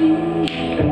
You.